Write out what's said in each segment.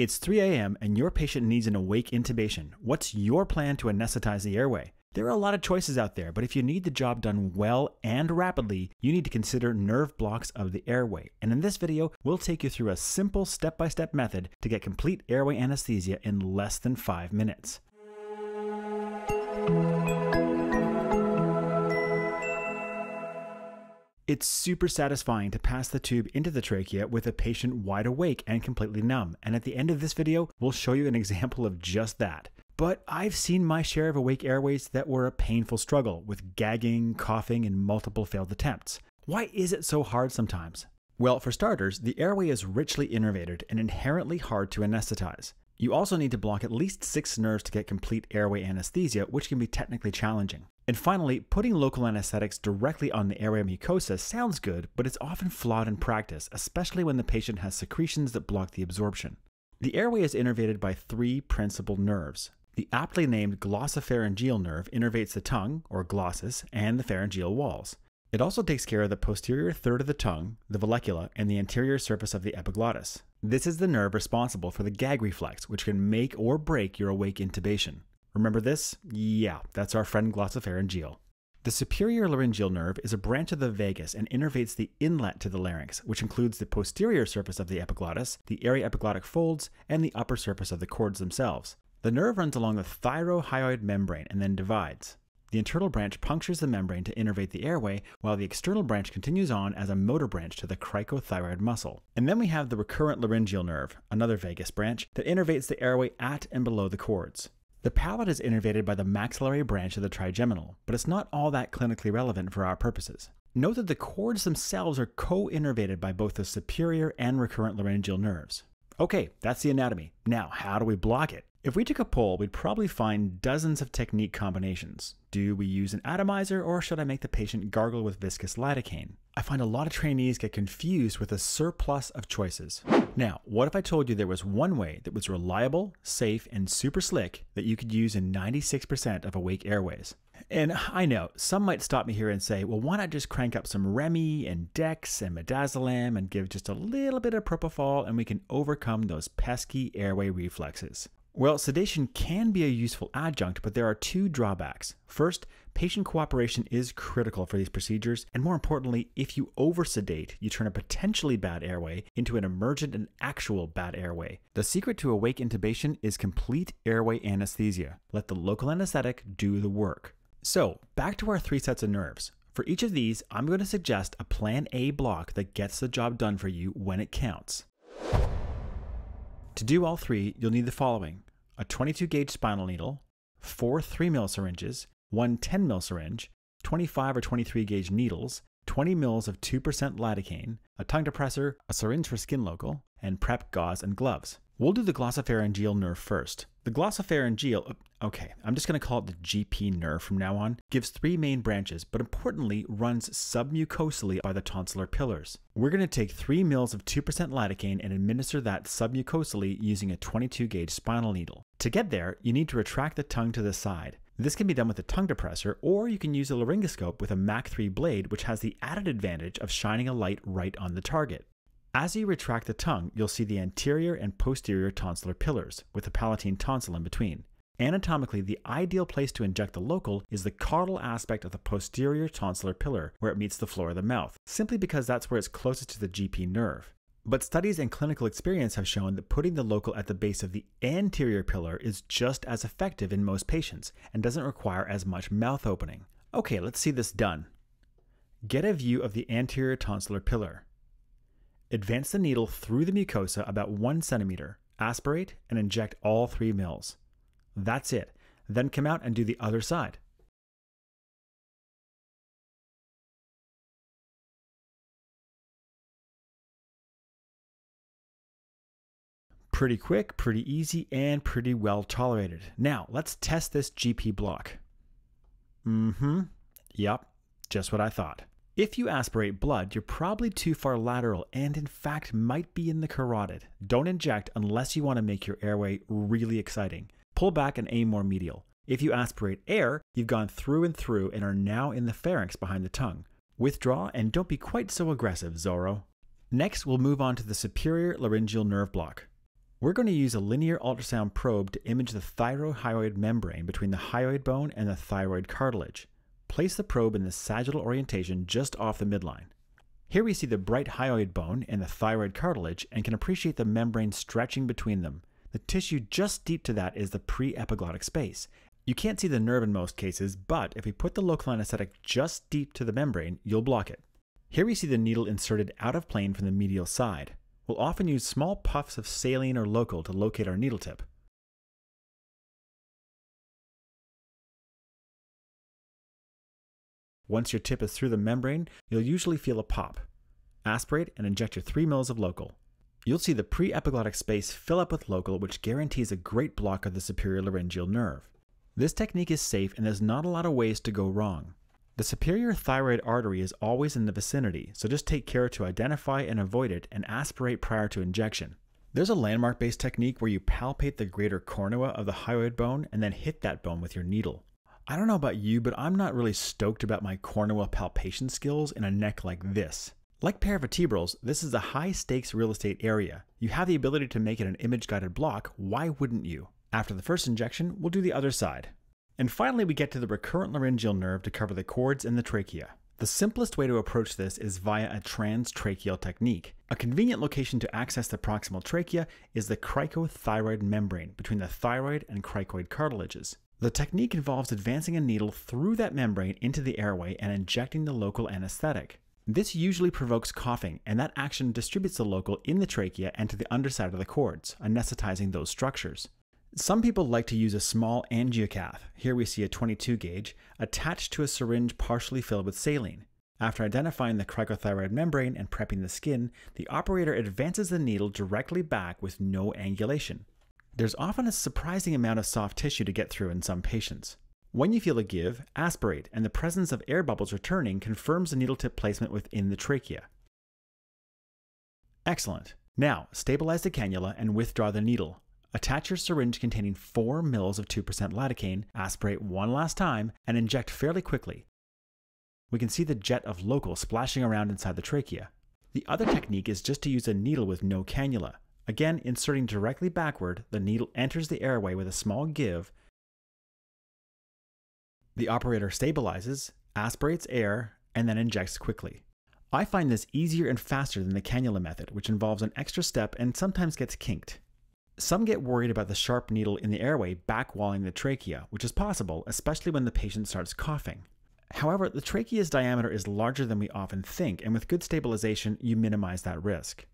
It's 3 a.m. and your patient needs an awake intubation. What's your plan to anesthetize the airway? There are a lot of choices out there, but if you need the job done well and rapidly, you need to consider nerve blocks of the airway. And in this video, we'll take you through a simple step by step method to get complete airway anesthesia in less than five minutes. It's super satisfying to pass the tube into the trachea with a patient wide awake and completely numb. And at the end of this video, we'll show you an example of just that. But I've seen my share of awake airways that were a painful struggle with gagging, coughing, and multiple failed attempts. Why is it so hard sometimes? Well, for starters, the airway is richly innervated and inherently hard to anesthetize. You also need to block at least six nerves to get complete airway anesthesia, which can be technically challenging. And finally, putting local anesthetics directly on the airway mucosa sounds good, but it's often flawed in practice, especially when the patient has secretions that block the absorption. The airway is innervated by three principal nerves. The aptly named glossopharyngeal nerve innervates the tongue, or glossus, and the pharyngeal walls. It also takes care of the posterior third of the tongue, the vallecula, and the anterior surface of the epiglottis. This is the nerve responsible for the gag reflex, which can make or break your awake intubation. Remember this? Yeah, that's our friend glossopharyngeal. The superior laryngeal nerve is a branch of the vagus and innervates the inlet to the larynx, which includes the posterior surface of the epiglottis, the aryepiglottic folds, and the upper surface of the cords themselves. The nerve runs along the thyrohyoid membrane and then divides. The internal branch punctures the membrane to innervate the airway, while the external branch continues on as a motor branch to the cricothyroid muscle. And then we have the recurrent laryngeal nerve, another vagus branch, that innervates the airway at and below the cords. The palate is innervated by the maxillary branch of the trigeminal, but it's not all that clinically relevant for our purposes. Note that the cords themselves are co-innervated by both the superior and recurrent laryngeal nerves. Okay, that's the anatomy. Now, how do we block it? If we took a poll, we'd probably find dozens of technique combinations. Do we use an atomizer or should I make the patient gargle with viscous lidocaine? I find a lot of trainees get confused with a surplus of choices. Now, what if I told you there was one way that was reliable, safe, and super slick that you could use in 96% of awake airways? And I know some might stop me here and say, well, why not just crank up some Remy and Dex and Midazolam and give just a little bit of propofol and we can overcome those pesky airway reflexes? Well, sedation can be a useful adjunct, but there are two drawbacks. First, patient cooperation is critical for these procedures, and more importantly, if you oversedate, you turn a potentially bad airway into an emergent and actual bad airway. The secret to awake intubation is complete airway anesthesia. Let the local anesthetic do the work. So, back to our three sets of nerves. For each of these, I'm going to suggest a Plan A block that gets the job done for you when it counts. To do all three, you'll need the following a 22 gauge spinal needle, four 3 mil syringes, one 10 mil syringe, 25 or 23 gauge needles, 20 mils of 2% lidocaine, a tongue depressor, a syringe for skin local, and prep gauze and gloves. We'll do the glossopharyngeal nerve first. The glossopharyngeal, uh, okay, I'm just going to call it the GP nerve from now on, gives three main branches, but importantly runs submucosally by the tonsillar pillars. We're going to take 3 mils of 2% lidocaine and administer that submucosally using a 22 gauge spinal needle. To get there, you need to retract the tongue to the side. This can be done with a tongue depressor, or you can use a laryngoscope with a MAC-3 blade, which has the added advantage of shining a light right on the target. As you retract the tongue, you'll see the anterior and posterior tonsillar pillars, with the palatine tonsil in between. Anatomically, the ideal place to inject the local is the caudal aspect of the posterior tonsillar pillar, where it meets the floor of the mouth, simply because that's where it's closest to the GP nerve. But studies and clinical experience have shown that putting the local at the base of the anterior pillar is just as effective in most patients and doesn't require as much mouth opening. Okay, let's see this done. Get a view of the anterior tonsillar pillar. Advance the needle through the mucosa about 1 centimeter, aspirate, and inject all 3 mils. That's it. Then come out and do the other side. Pretty quick, pretty easy, and pretty well tolerated. Now, let's test this GP block. Mm hmm. Yep, just what I thought. If you aspirate blood, you're probably too far lateral and in fact might be in the carotid. Don't inject unless you want to make your airway really exciting. Pull back and aim more medial. If you aspirate air, you've gone through and through and are now in the pharynx behind the tongue. Withdraw and don't be quite so aggressive, Zorro. Next, we'll move on to the superior laryngeal nerve block. We're going to use a linear ultrasound probe to image the thyrohyoid membrane between the hyoid bone and the thyroid cartilage. Place the probe in the sagittal orientation just off the midline. Here we see the bright hyoid bone and the thyroid cartilage and can appreciate the membrane stretching between them. The tissue just deep to that is the pre-epiglottic space. You can't see the nerve in most cases, but if we put the local anesthetic just deep to the membrane, you'll block it. Here we see the needle inserted out of plane from the medial side. We'll often use small puffs of saline or local to locate our needle tip. Once your tip is through the membrane, you'll usually feel a pop. Aspirate and inject your 3 ml of local. You'll see the pre-epiglottic space fill up with local, which guarantees a great block of the superior laryngeal nerve. This technique is safe and there's not a lot of ways to go wrong. The superior thyroid artery is always in the vicinity, so just take care to identify and avoid it and aspirate prior to injection. There's a landmark based technique where you palpate the greater cornua of the hyoid bone and then hit that bone with your needle. I don't know about you, but I'm not really stoked about my cornua palpation skills in a neck like this. Like paravertebrals, this is a high stakes real estate area. You have the ability to make it an image guided block, why wouldn't you? After the first injection, we'll do the other side. And finally, we get to the recurrent laryngeal nerve to cover the cords and the trachea. The simplest way to approach this is via a transtracheal technique. A convenient location to access the proximal trachea is the cricothyroid membrane between the thyroid and cricoid cartilages. The technique involves advancing a needle through that membrane into the airway and injecting the local anesthetic. This usually provokes coughing, and that action distributes the local in the trachea and to the underside of the cords, anesthetizing those structures. Some people like to use a small angiocath, here we see a 22 gauge, attached to a syringe partially filled with saline. After identifying the cricothyroid membrane and prepping the skin, the operator advances the needle directly back with no angulation. There's often a surprising amount of soft tissue to get through in some patients. When you feel a give, aspirate, and the presence of air bubbles returning confirms the needle tip placement within the trachea. Excellent. Now, stabilize the cannula and withdraw the needle. Attach your syringe containing 4 ml of 2% lidocaine, aspirate one last time, and inject fairly quickly. We can see the jet of local splashing around inside the trachea. The other technique is just to use a needle with no cannula. Again, inserting directly backward, the needle enters the airway with a small give. The operator stabilizes, aspirates air, and then injects quickly. I find this easier and faster than the cannula method, which involves an extra step and sometimes gets kinked. Some get worried about the sharp needle in the airway backwalling the trachea, which is possible, especially when the patient starts coughing. However, the trachea's diameter is larger than we often think, and with good stabilization, you minimize that risk.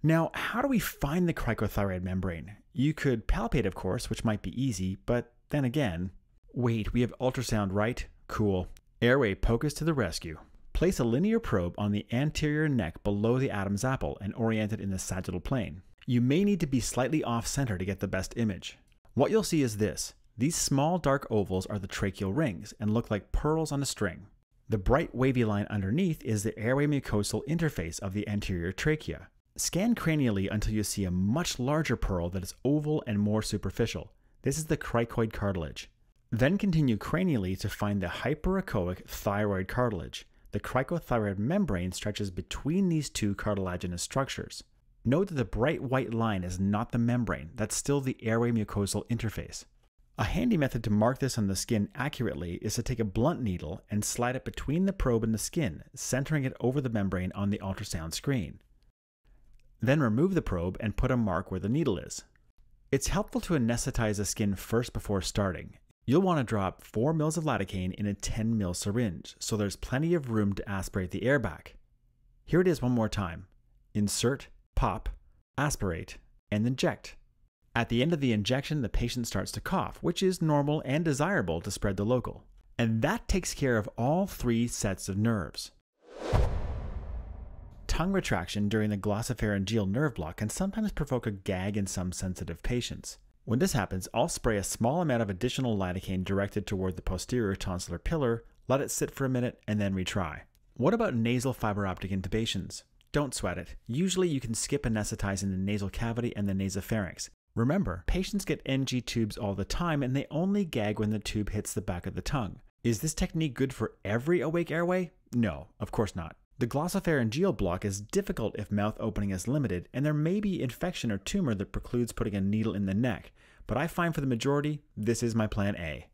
Now, how do we find the cricothyroid membrane? You could palpate, of course, which might be easy, but then again, wait, we have ultrasound, right? Cool. Airway POCUS to the rescue. Place a linear probe on the anterior neck below the Adam's apple and orient it in the sagittal plane you may need to be slightly off center to get the best image. What you'll see is this. These small dark ovals are the tracheal rings and look like pearls on a string. The bright wavy line underneath is the airway mucosal interface of the anterior trachea. Scan cranially until you see a much larger pearl that is oval and more superficial. This is the cricoid cartilage. Then continue cranially to find the hyperechoic thyroid cartilage. The cricothyroid membrane stretches between these two cartilaginous structures. Note that the bright white line is not the membrane, that's still the airway mucosal interface. A handy method to mark this on the skin accurately is to take a blunt needle and slide it between the probe and the skin, centering it over the membrane on the ultrasound screen. Then remove the probe and put a mark where the needle is. It's helpful to anesthetize the skin first before starting. You'll want to drop 4 ml of lidocaine in a 10 ml syringe, so there's plenty of room to aspirate the air back. Here it is one more time. Insert pop, aspirate, and inject. At the end of the injection, the patient starts to cough, which is normal and desirable to spread the local. And that takes care of all three sets of nerves. Tongue retraction during the glossopharyngeal nerve block can sometimes provoke a gag in some sensitive patients. When this happens, I'll spray a small amount of additional lidocaine directed toward the posterior tonsillar pillar, let it sit for a minute, and then retry. What about nasal fiber optic intubations? Don't sweat it. Usually you can skip anesthetizing the nasal cavity and the nasopharynx. Remember, patients get NG tubes all the time and they only gag when the tube hits the back of the tongue. Is this technique good for every awake airway? No, of course not. The glossopharyngeal block is difficult if mouth opening is limited, and there may be infection or tumor that precludes putting a needle in the neck, but I find for the majority, this is my plan A.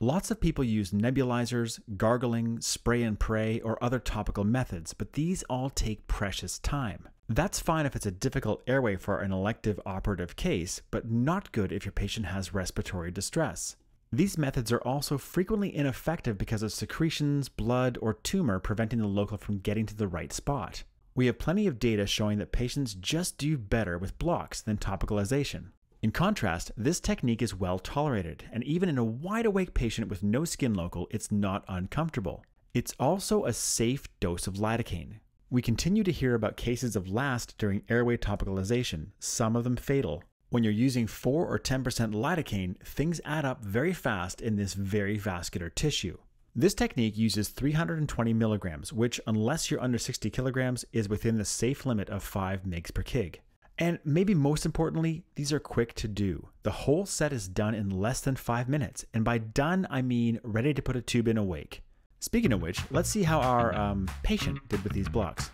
Lots of people use nebulizers, gargling, spray and pray, or other topical methods, but these all take precious time. That's fine if it's a difficult airway for an elective operative case, but not good if your patient has respiratory distress. These methods are also frequently ineffective because of secretions, blood, or tumor preventing the local from getting to the right spot. We have plenty of data showing that patients just do better with blocks than topicalization. In contrast, this technique is well tolerated, and even in a wide awake patient with no skin local, it's not uncomfortable. It's also a safe dose of lidocaine. We continue to hear about cases of LAST during airway topicalization, some of them fatal, when you're using 4 or 10% lidocaine, things add up very fast in this very vascular tissue. This technique uses 320 milligrams, which, unless you're under 60 kilograms, is within the safe limit of 5 mg per kg. And maybe most importantly, these are quick to do. The whole set is done in less than 5 minutes, and by done, I mean ready to put a tube in awake. Speaking of which, let's see how our um, patient did with these blocks.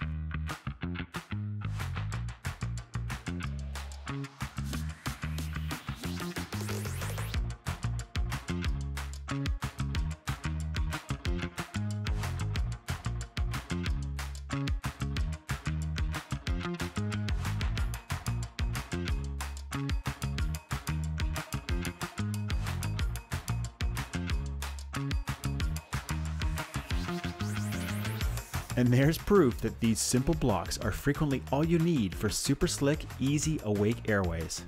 And there's proof that these simple blocks are frequently all you need for super slick, easy awake airways.